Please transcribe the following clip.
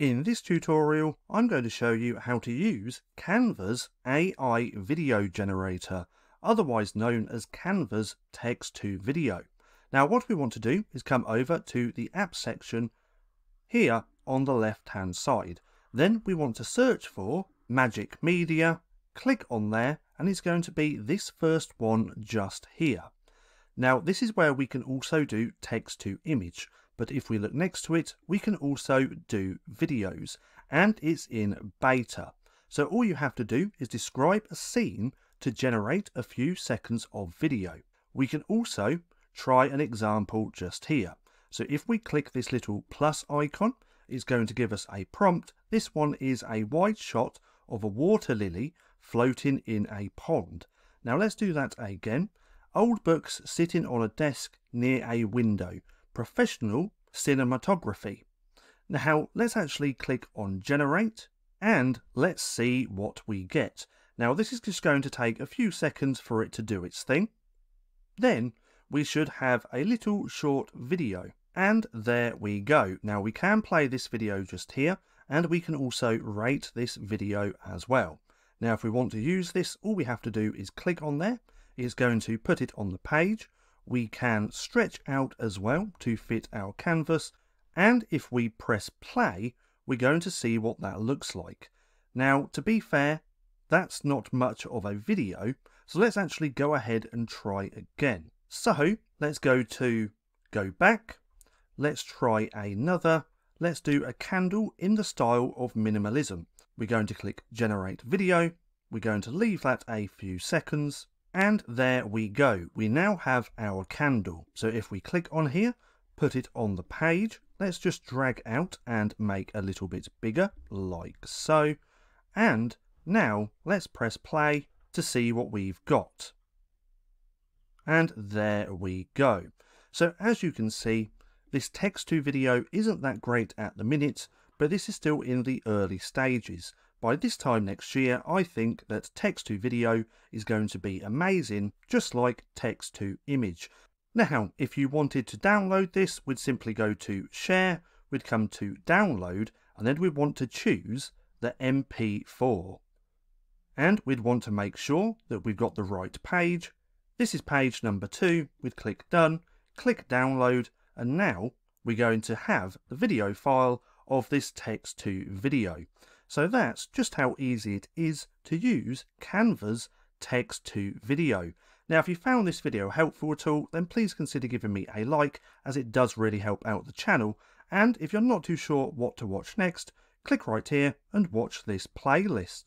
In this tutorial, I'm going to show you how to use Canva's AI video generator, otherwise known as Canva's text-to-video. Now what we want to do is come over to the app section here on the left hand side. Then we want to search for Magic Media, click on there and it's going to be this first one just here. Now this is where we can also do text to image but if we look next to it, we can also do videos, and it's in beta. So all you have to do is describe a scene to generate a few seconds of video. We can also try an example just here. So if we click this little plus icon, it's going to give us a prompt. This one is a wide shot of a water lily floating in a pond. Now let's do that again. Old books sitting on a desk near a window professional cinematography. Now let's actually click on generate and let's see what we get. Now this is just going to take a few seconds for it to do its thing. Then we should have a little short video and there we go. Now we can play this video just here and we can also rate this video as well. Now if we want to use this all we have to do is click on there. It's going to put it on the page we can stretch out as well to fit our canvas and if we press play we're going to see what that looks like. Now to be fair that's not much of a video so let's actually go ahead and try again. So let's go to go back, let's try another, let's do a candle in the style of minimalism. We're going to click generate video, we're going to leave that a few seconds and there we go. We now have our candle. So if we click on here, put it on the page, let's just drag out and make a little bit bigger, like so. And now let's press play to see what we've got. And there we go. So as you can see, this text to video isn't that great at the minute, but this is still in the early stages. By this time next year, I think that text to video is going to be amazing, just like text to image. Now, if you wanted to download this, we'd simply go to share, we'd come to download, and then we'd want to choose the MP4. And we'd want to make sure that we've got the right page. This is page number two, we'd click done, click download, and now we're going to have the video file of this text to video. So that's just how easy it is to use Canva's text to video. Now if you found this video helpful at all then please consider giving me a like as it does really help out the channel and if you're not too sure what to watch next click right here and watch this playlist.